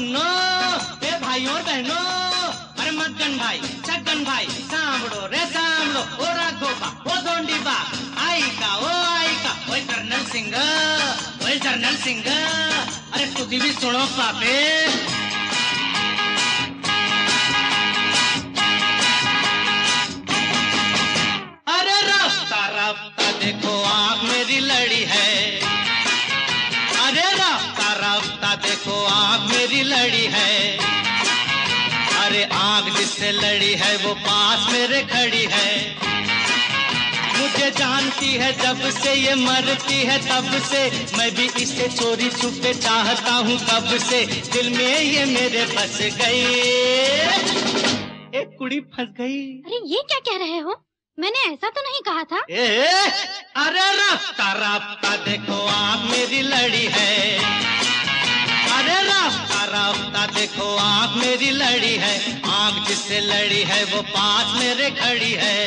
सुनो। ए भाई और बहनों, अरे मगन भाई छगन भाई, सांभड़ो रे सांभड़ो, ओ राघोबा, ओ दोंडीबा आई का ओ आई का ओए कर्नल सिंह ओए जर्नल सिंह। अरे तुझी भी सुनो पापे। आग जिससे लड़ी है वो पास मेरे खड़ी है। मुझे जानती है जब से ये मरती है तब से मैं भी इसे चोरी छुपे चाहता हूँ कब से? दिल में ये मेरे फंस गई। एक कुड़ी फंस गई। अरे ये क्या कह रहे हो? मैंने ऐसा तो नहीं कहा था। ए, अरे रास्ता रास्ता देखो आप मेरी लड़ी है। अरे रास्ता रास्ता देखो आँख मेरी लड़ी है। आँख जिससे लड़ी है, वो पास मेरे खड़ी है।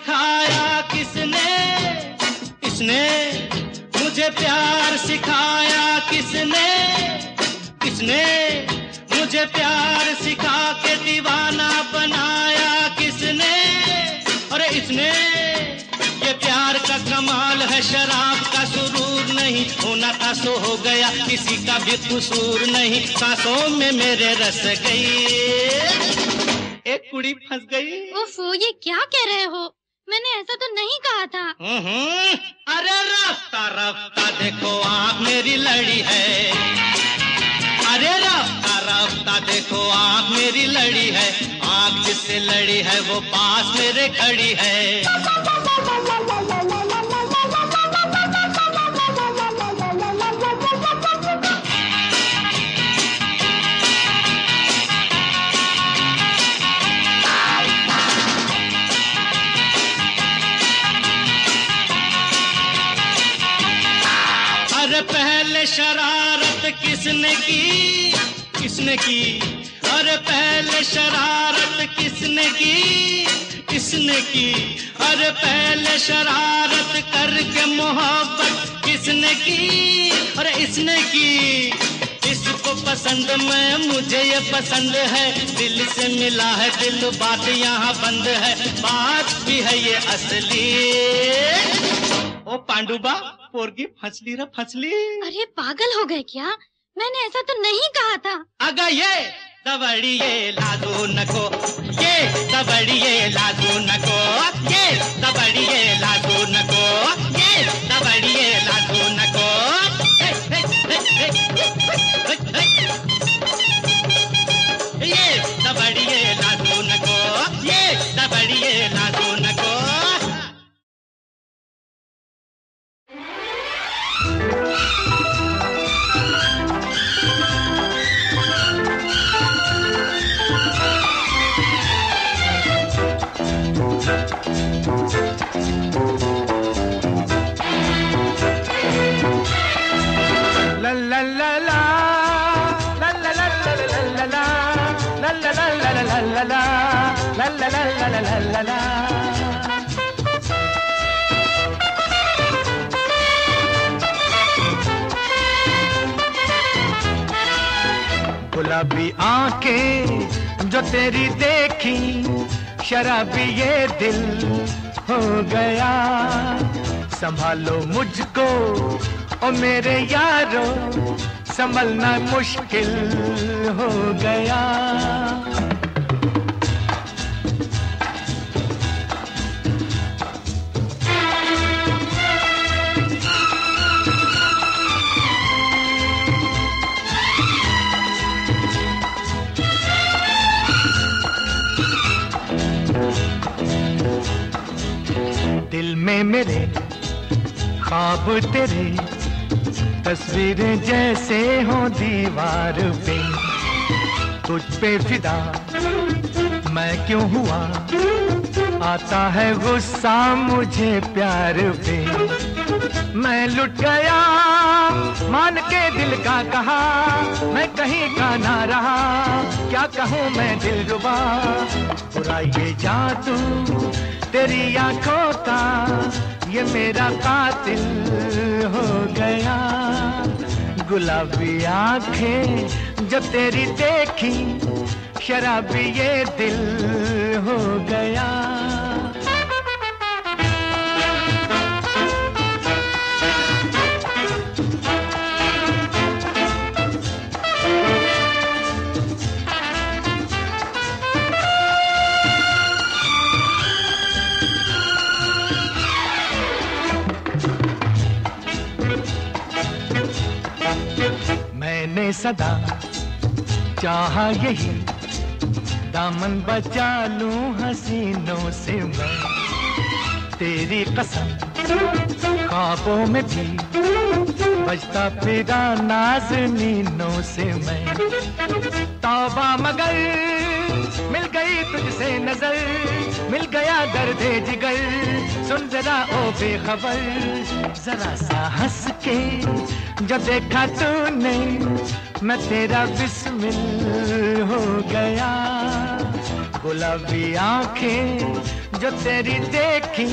किसने किसने मुझे प्यार सिखाया? किसने? किसने मुझे प्यार सिखा के दीवाना बनाया? किसने? अरे इसने, ये प्यार का कमाल है, शराब का सुरूर नहीं होना था सो हो गया, किसी का भी कसूर नहीं, सांसों में मेरे रस गई। एक कुड़ी फंस गई। ओफो, ये क्या कह रहे हो? ऐसा तो नहीं कहा था। हम्म, अरे रास्ता रास्ता देखो आप मेरी लड़ी है। अरे रास्ता रास्ता देखो आप मेरी लड़ी है। आप जिससे लड़ी है वो पास मेरे खड़ी है। किसने की किसने की? अरे पहले शरारत किसने की किसने की? अरे पहले शरारत करके मोहब्बत किसने की? अरे इसने की। इसको पसंद मैं, मुझे ये पसंद है। दिल से मिला है, दिल बात यहाँ बंद है। बात भी है ये असली। ओ पांडुबा, पोरगी फंसली रे फंसली अरे पागल हो गए क्या? मैंने ऐसा तो नहीं कहा था। अगर ये दबड़िए लादू नको ये दबड़िए लादू नको ये दबड़िए लादू संभलना मुश्किल हो गया। दिल में मेरे ख्वाब तेरे तस्वीरें जैसे हो दीवार पे। तुझ पे फिदा, मैं क्यों हुआ? आता है गुस्सा मुझे प्यार पे। मैं लुट गया, मान के दिल का कहा। मैं कहीं का ना रहा, क्या कहूँ मैं दिल रुबा? बुरा ये तू तेरी आँखों का ये मेरा कातिल हो गया। गुलाबी आँखें जो तेरी देखी, शराबी ये दिल हो गया। मैंने सदा चाहा यही, दामन बचा लूँ हसीनों से मैं। तेरी कसम ख्वाबों में भी बजता फिरा नाजनीनों से मैं। तौबा मगर मिल गई तुझसे नज़र, मिल गया दर्द जिगर। सुन जरा ओ बेखबर, जरा सा हंस के जो देखा तूने, मैं तेरा बिस्मिल हो गया। गुलाबी आँखें जो तेरी देखी,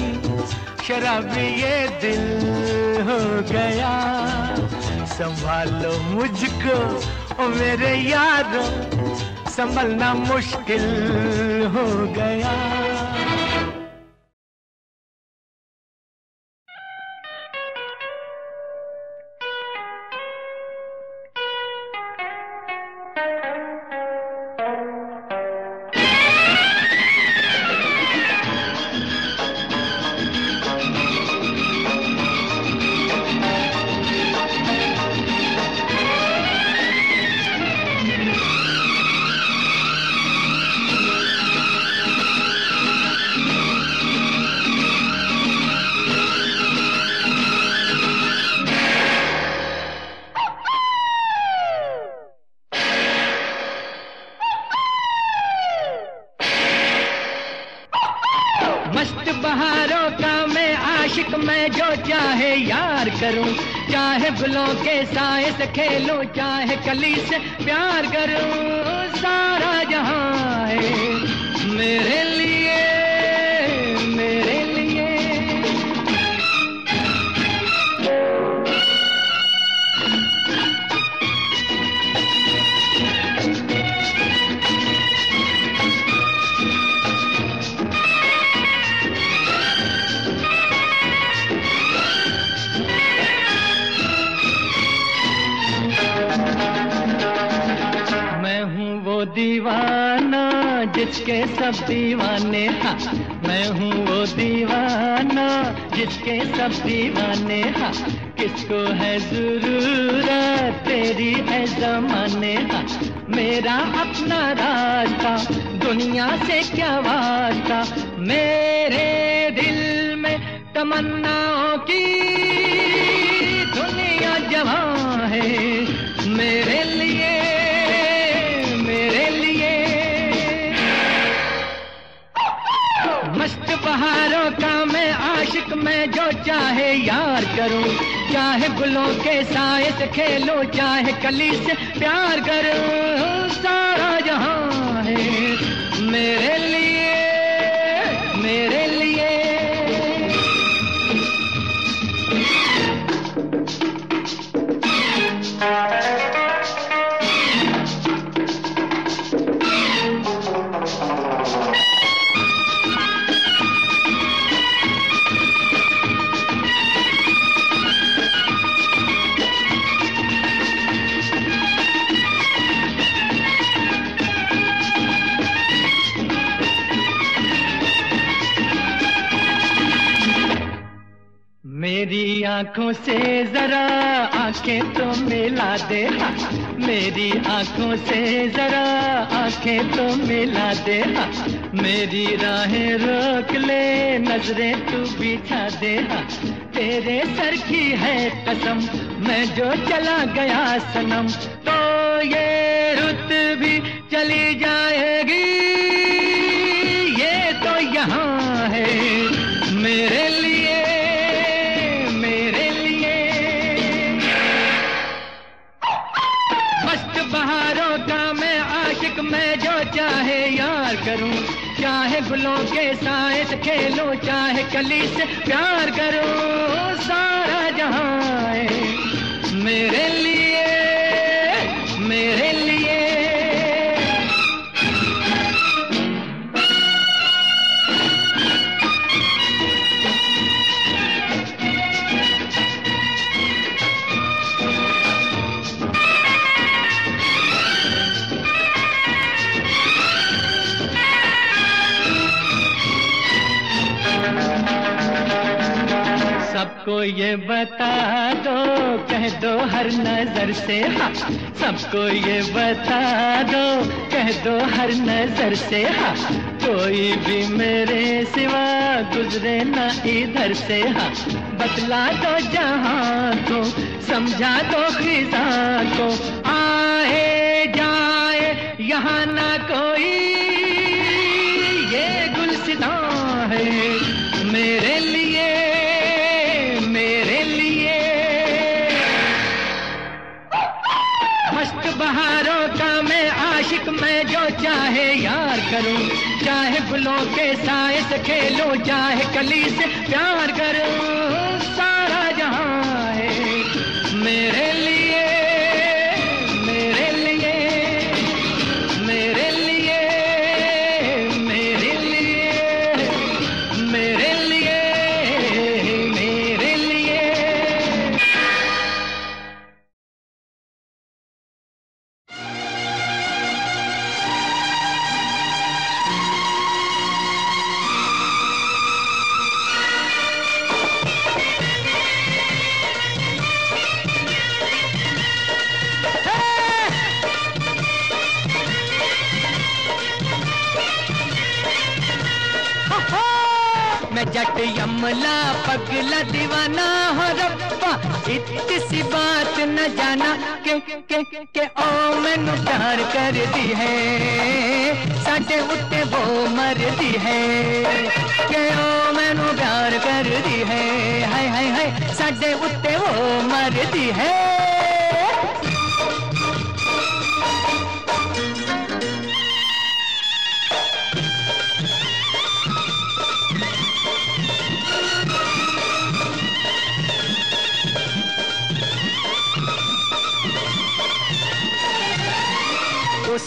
शराबी ये दिल हो गया। संभालो मुझको ओ मेरे यारों संभलना मुश्किल हो गया। खेलूं चाहे कली से प्यार करो सारा जहाँ है। सब दीवाने हाँ मैं हूँ वो दीवाना जिसके सब दीवाने हाँ किसको है ज़रूरत, तेरी है जमाने हाँ मेरा अपना रास्ता, दुनिया से क्या वास्ता, मेरे दिल में तमन्नाओं की दुनिया जवां है, मेरे लिए आशिक मैं जो चाहे यार करूँ। चाहे गुलों के साय से खेलो, चाहे कली से प्यार करूँ। सारा जहाँ है मेरे लिए, मेरे आँखों से जरा आँखें तो मिला दे। मेरी आँखों से जरा आँखें तो मिला दे। मेरी राहें रोक ले, नज़रें तू बिछा दे तेरे सर की है कसम, मैं जो चला गया सनम तो ये रुत भी चली जाएगी चाहे गुलों के साथ खेलो चाहे कली से प्यार करो सारा जहाँ मेरे लिए सबको ये बता दो, कह दो हर नज़र से। हाँ सबको ये बता दो, कह दो हर नज़र से। हाँ कोई भी मेरे सिवा गुजरे ना इधर से। हाँ बतला दो जहाँ को, समझा दो खिजा को। आए जाए, यहाँ ना कोई। ये गुलसिदा है, मेरे चाहे यार करो चाहे गुलों के साए से खेलूं चाहे कली से प्यार करूँ। जट यमला पगला दीवाना हो रब्बा। इतनी सी बात न जाना के के के, ओ, मैनू प्यार कर दी है। साडे उत्ते वो मर दी है। के, ओ, मैनू प्यार कर दी है। हाय हाय हाय साडे उत्ते वो मर दी है।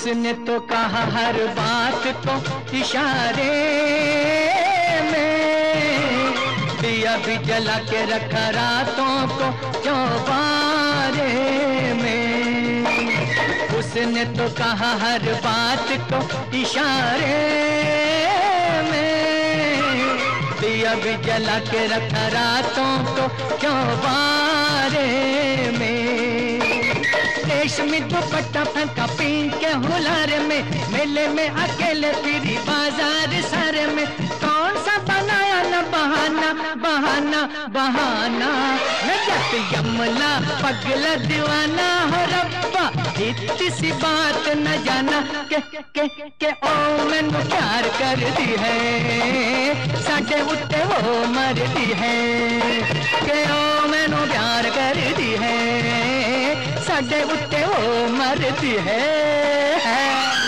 उसने तो कहा हर बात को इशारे में? दिया भी जला के रखा रातों को चौबारे में। उसने तो कहा हर बात को इशारे में। दिया भी जला के रखा रातों को चौबारे में। रेशमी दुपट्टा फेंका पीन के हुलारे में, मेले में अकेले फिरी बाज़ार सारे में। कौन सा बनाया न बहाना बहाना बहाना? न जट यमला पगला दीवाना, हो रब्बा, इतनी सी बात न जाना। के के के, ओ, मैनू प्यार कर दी है साडे उत्ते वो मर दी है। के, ओ, मैनू प्यार कर दी है साडे उत्ते वो मरती है।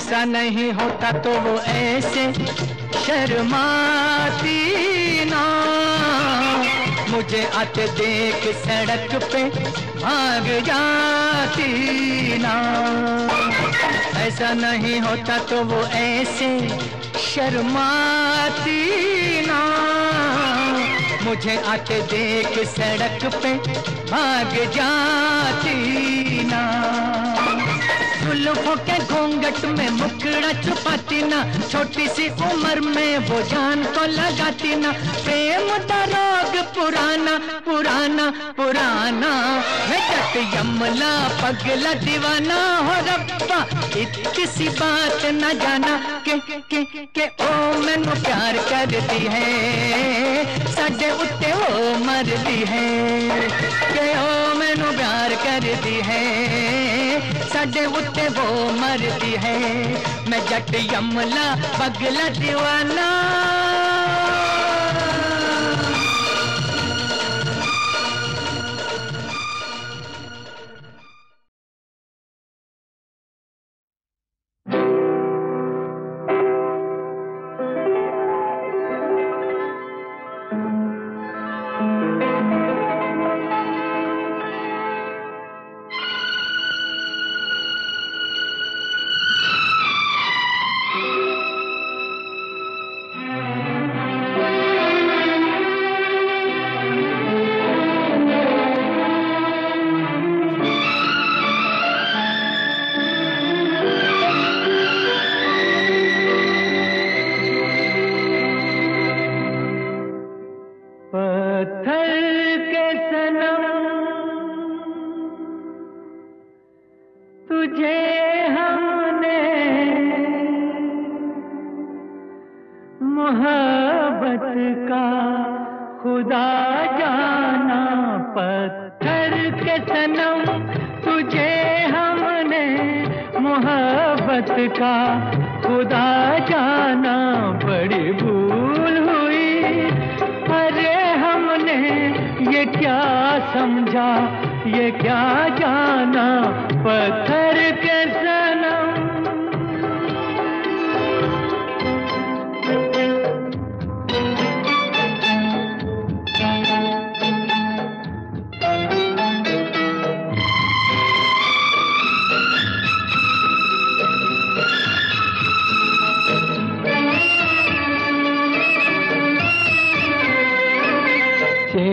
ऐसा नहीं होता तो वो ऐसे शर्माती ना। मुझे आते देख सड़क पे भाग जाती ना। ऐसा नहीं होता तो वो ऐसे शर्माती ना। मुझे आते देख सड़क पे भाग जाती ना। जुल्फों के घूंघट में मुखड़ा छुपाती ना। छोटी सी उम्र में वो जान को लगाती ना। प्रेम रोग पुराना पुराना पुराना। है जट यमला पगला दीवाना। हो रब्बा, इतनी सी बात न जाना। के के के ओ, मैनू प्यार करती है। साडे उत्ते ओ मरदी है। के, ओ, मैनू प्यार करती है। साडे उत्ते वो मरती है। मैं जट यमला पगला दीवाना।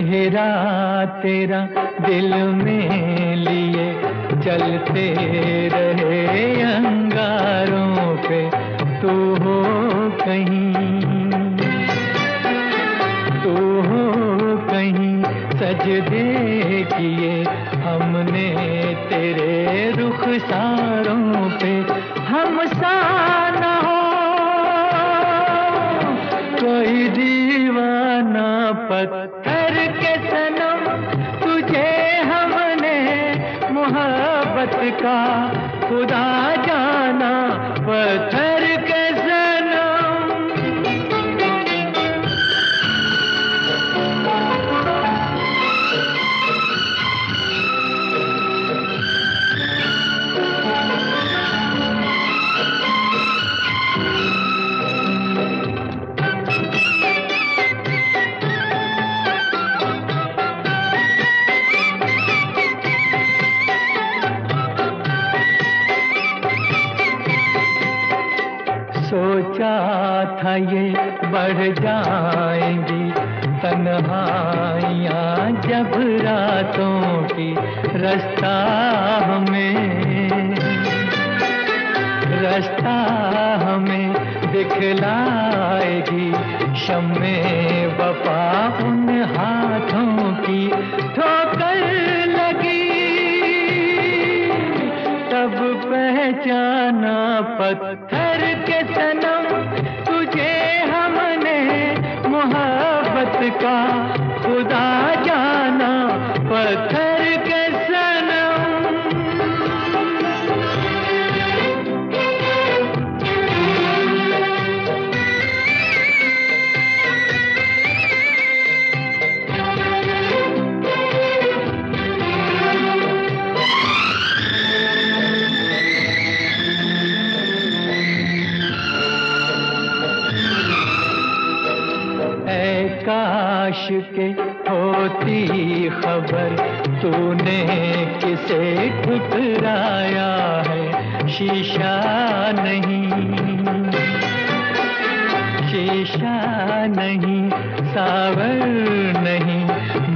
चेहरा तेरा दिल में लिए चलते रहे अंगारों पे, तू हो कहीं। तू हो कहीं सजदे किए हमने तेरे रुख सारों पे। हम साना हो, कोई दीवाना पत्थर का खुदा जाना पत्थर था ये बढ़ जाएँगी तन्हाइयाँ जब रातों की रास्ता हमें रास्ता हमें दिखलाएगी शमे वफा उन हाथों की ठोकर लगी। तब पहचाना पत्थर के सनम का खुदा जाना पत्थर खबर तूने किसे ठुकराया है? शीशा नहीं। शीशा नहीं, सावर नहीं,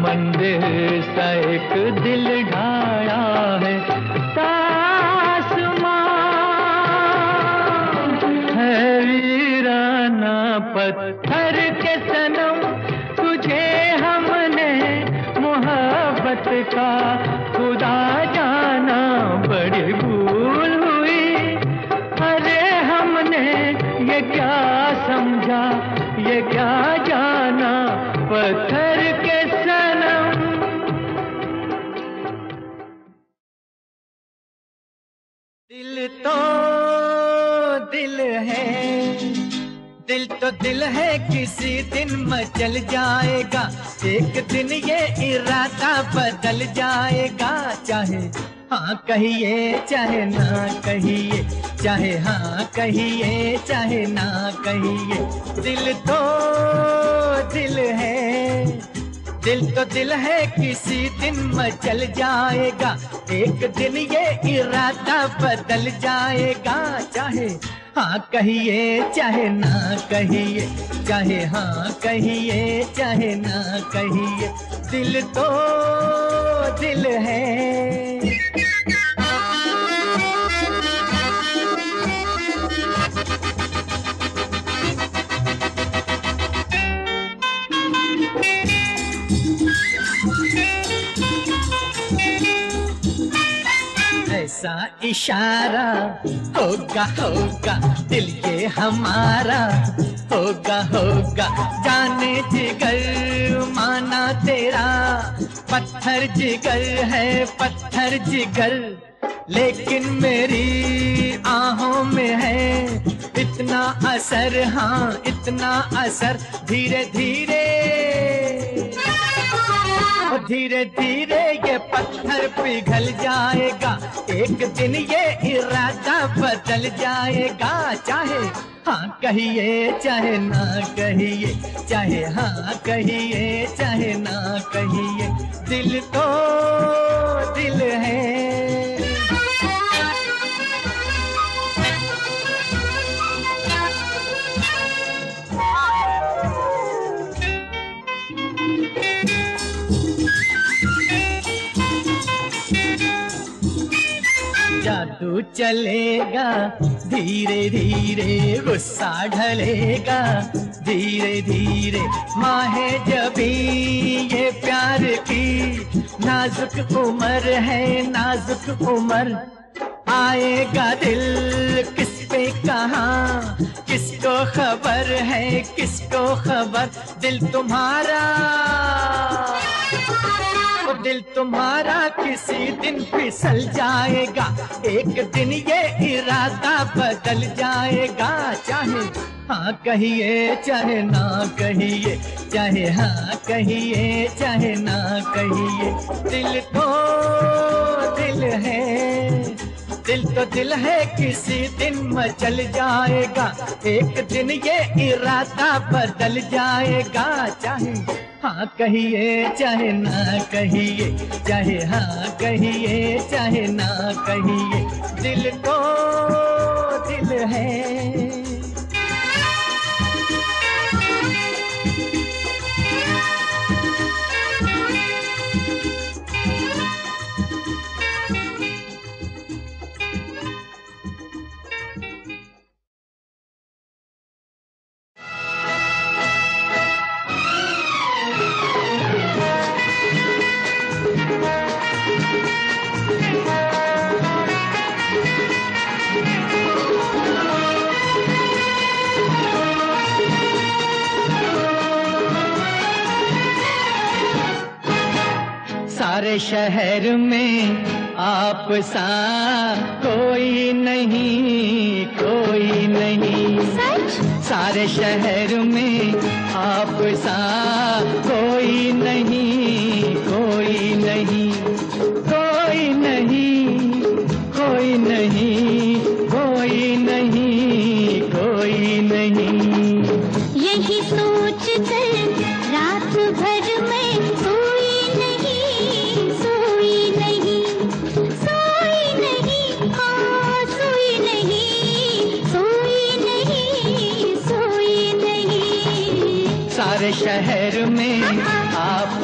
मंदिर सा एक दिल ढाया है। तासमान है वीराना पत्थर का खुदा जाना बड़ी भूल हुई। अरे हमने ये क्या समझा, ये क्या जाना पत्थर के सनम। दिल तो दिल है, दिल तो दिल है, किसी दिन मचल जाएगा। एक दिन ये इरादा बदल जाएगा, चाहे हाँ कहिए, चाहे ना कहिए, चाहे हाँ कहिए, चाहे ना कहिए। दिल तो दिल है, दिल तो दिल है, किसी दिन मचल जाएगा। एक दिन ये इरादा बदल जाएगा, चाहे हाँ कहिए, चाहे ना कहिए, चाहे हाँ कहिए, चाहे ना कहिए, दिल तो दिल है। ऐसा इशारा। होगा होगा, दिल ये हमारा। होगा होगा, जाने जिगर, माना तेरा। पत्थर जिगर है, पत्थर जिगर। लेकिन मेरी आहों में है इतना असर हाँ इतना असर। धीरे धीरे धीरे धीरे ये पत्थर पिघल जाएगा। एक दिन ये इरादा बदल जाएगा। चाहे हाँ कहिए, चाहे ना कहिए, चाहे हाँ कहिए, चाहे ना कहिए। दिल तो दिल है। जादू चलेगा, धीरे धीरे गुस्सा ढलेगा, धीरे धीरे माहे जबी ये प्यार की। नाजुक उम्र है, नाजुक उम्र। आएगा दिल किस पे कहा, किसको खबर है, किसको खबर? दिल तुम्हारा। दिल तुम्हारा किसी दिन फिसल जाएगा। एक दिन ये इरादा बदल जाएगा। चाहे हाँ कहिए, चाहे ना कहिए, चाहे हाँ कहिए, चाहे ना कहिए। दिल तो दिल है। दिल तो दिल है, किसी दिन मचल जाएगा। एक दिन ये इरादा बदल जाएगा। चाहे हाँ कहिए, चाहे ना कहिए, चाहे हाँ कहिए, चाहे ना कहिए। दिल को दिल है।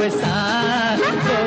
साथ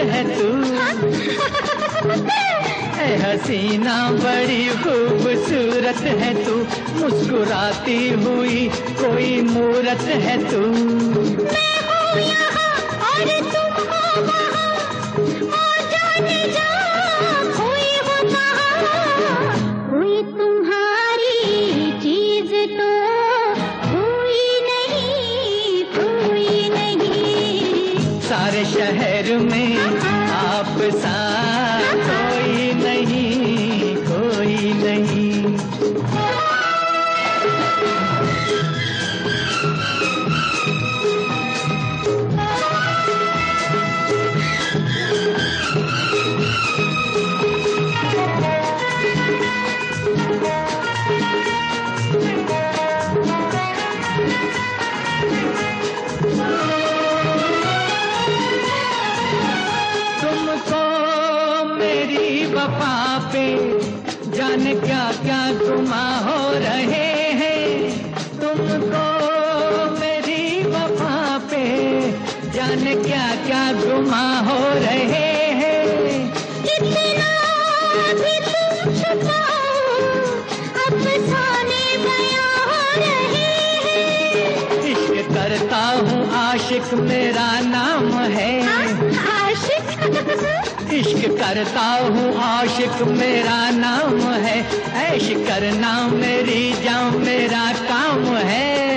है तू। हाँ? हसीना बड़ी खूबसूरत है तू। मुस्कुराती हुई कोई मूरत है तू। मैं शहर में आप सा करता हूँ आशिक मेरा नाम है। ऐश करना मेरी जाम मेरा काम है।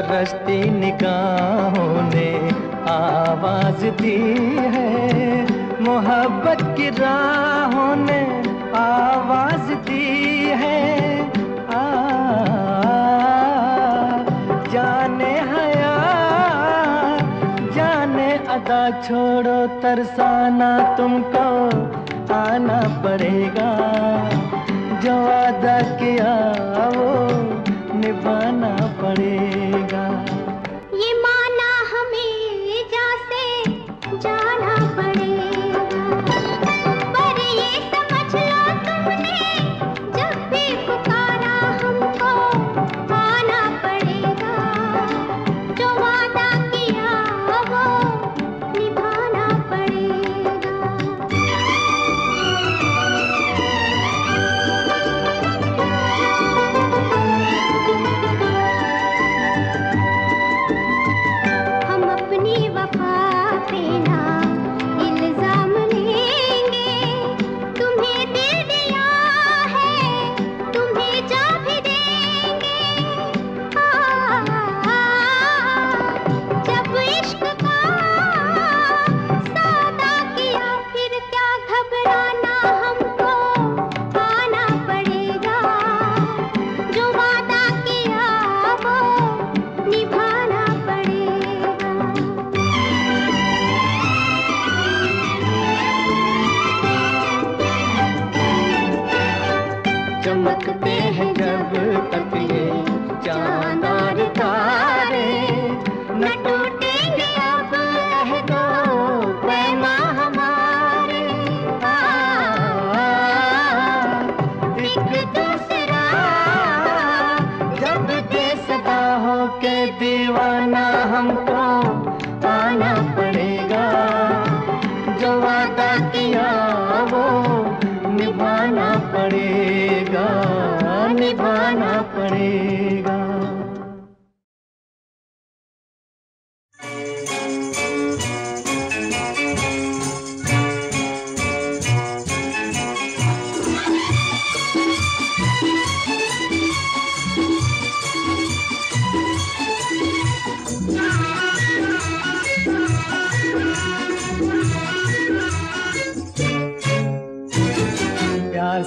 रस्ती निकाहों ने आवाज़ दी है। मोहब्बत की राहों ने आवाज़ दी है। आ, जाने हया जाने अदा छोड़ो तरसाना तुमको आना पड़ेगा। जो वादा किया वो निभाना पड़ेगा।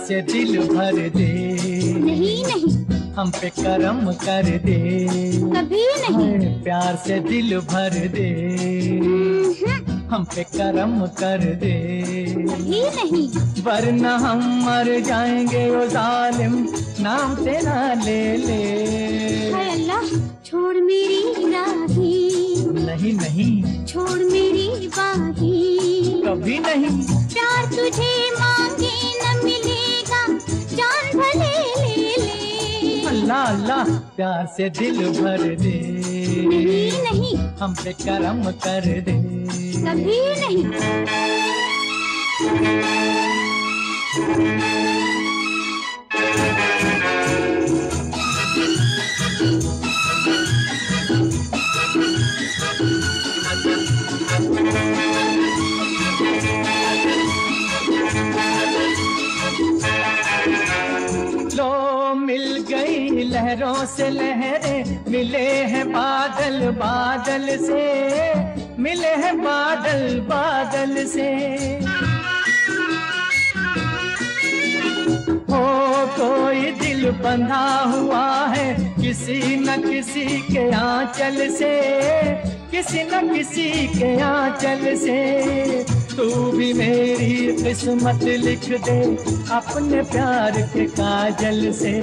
से दिल भर दे। नहीं नहीं। हम पे करम कर दे। कभी नहीं। प्यार से दिल भर दे। हम्म, हम पे करम कर दे। कभी नहीं। वरना हम मर जाएँगे ओ जालिम। नाम तेरा ले ले। हाय अल्लाह छोड़ मेरी राही नहीं नहीं। छोड़ मेरी बाही कभी नहीं। प्यार तुझे मांगे न मिलेगा ले अल्लाह प्यार से दिल भर दे। नहीं नहीं। हम पे करम कर दे। कभी नहीं। लहरों से लहरें मिले हैं बादल बादल से। मिले हैं बादल बादल से। हो कोई दिल बंधा हुआ है किसी न किसी के आंचल से। किसी न किसी के आंचल से। तू भी मेरी किस्मत लिख दे अपने प्यार के काजल से।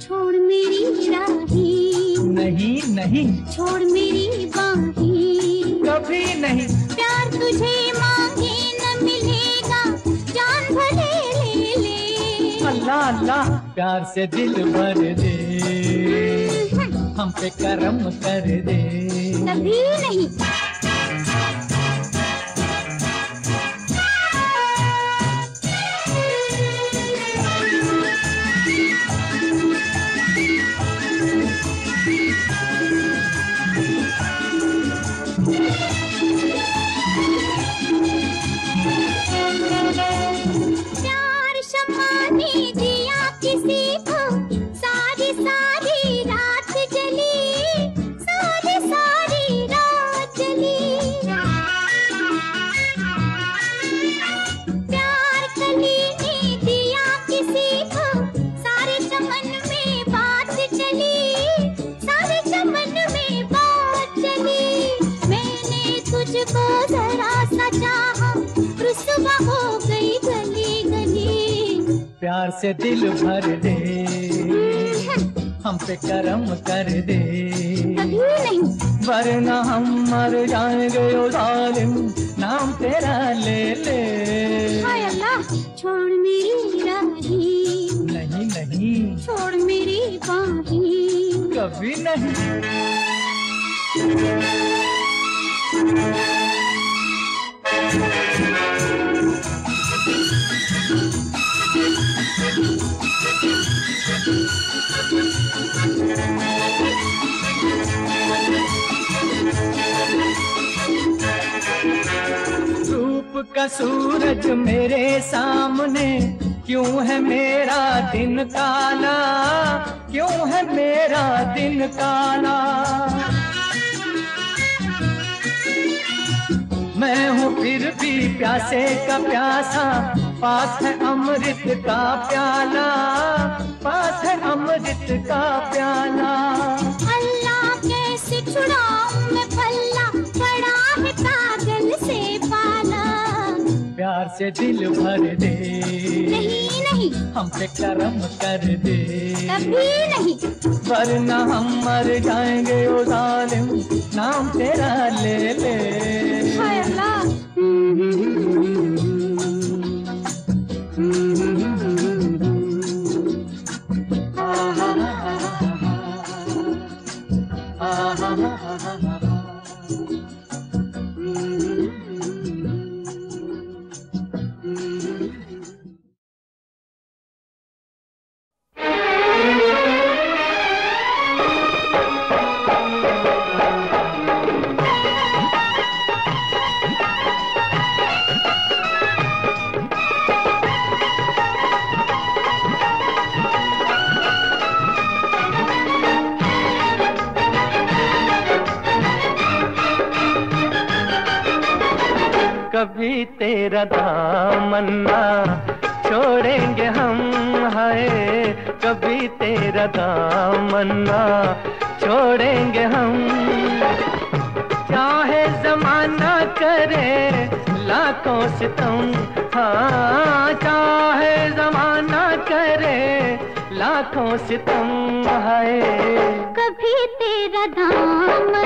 छोड़ मेरी राही। नहीं नहीं। छोड़ मेरी बाही। कभी नहीं। प्यार तुझे मांगे न मिलेगा जान भले ले ले। अल्लाह अल्लाह प्यार से दिल भर दे। हम पे करम कर दे। कभी नहीं। से दिल भर दे। हम पे करम कर दे। कभी नहीं वरना हम मर जाएँगे ओ जालिम नाम तेरा ले ले। हाय अल्लाह छोड़ मेरी राही। नहीं नहीं। छोड़ मेरी बाही। कभी नहीं। का सूरज मेरे सामने, क्यों है मेरा दिन काला? क्यों है मेरा दिन काला? मैं हूँ फिर भी प्यासे का प्यासा, पास है अमृत का प्याला, पास है अमृत का प्याला। अल्लाह कैसे छुड़ाऊं मैं पल्ला से दिल भर दे। नहीं नहीं। हम पे करम कर दे। कभी नहीं। वरना हम मर जाएँगे ओ जालिम। नाम तेरा ले ले। हाय अल्लाह। कभी तेरा धाम दामन्ना छोड़ेंगे हम, हाय। कभी तेरा धाम दामन्ना छोड़ेंगे हम। चाहे जमाना करे लाखों सितम हाँ। चाहे जमाना करे लाखों से तुम हाय। कभी तेरा दामना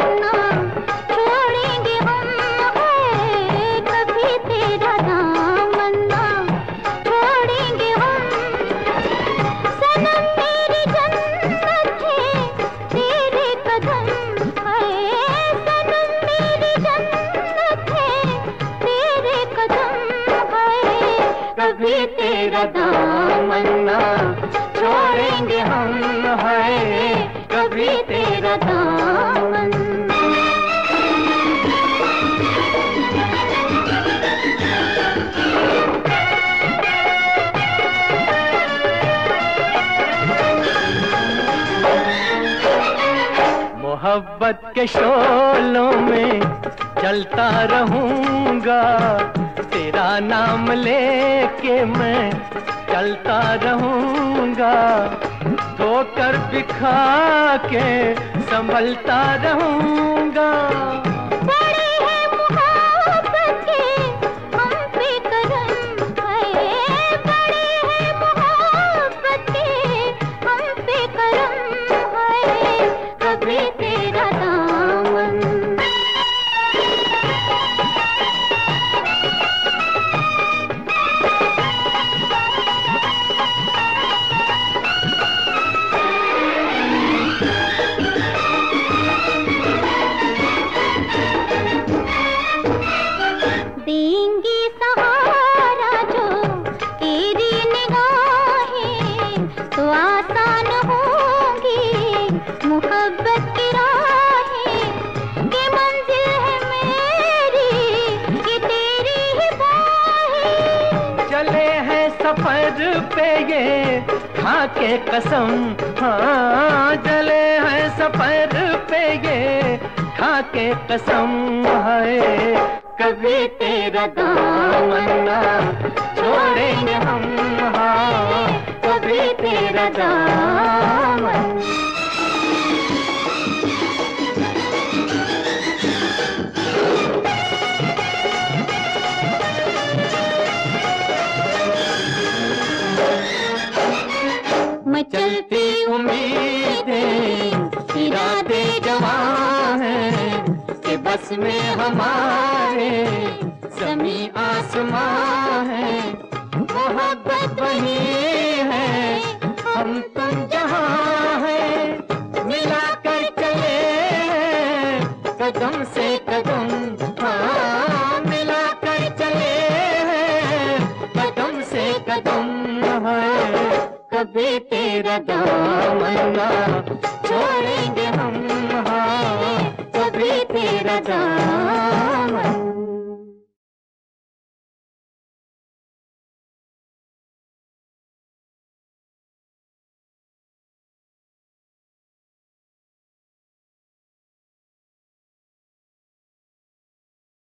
छोड़ेंगे के शोलों में चलता रहूँगा। तेरा नाम लेके मैं चलता रहूँगा। धोकर बिखा के संभलता रहूँगा। के कसम। हाँ जले हैं सफ़र पे ये खा के कसम है। कभी तेरा दामन्ना छोड़ेंगे हम हाँ कभी तेरा दामन। उम्मीदें इरादे जवां हैं कि बस में हमारे जमी आसमां है। मोहब्बत बनी है, हम तुम जहाँ तेरा दामना छोड़ेंगे हम हाँ कभी तेरा दामन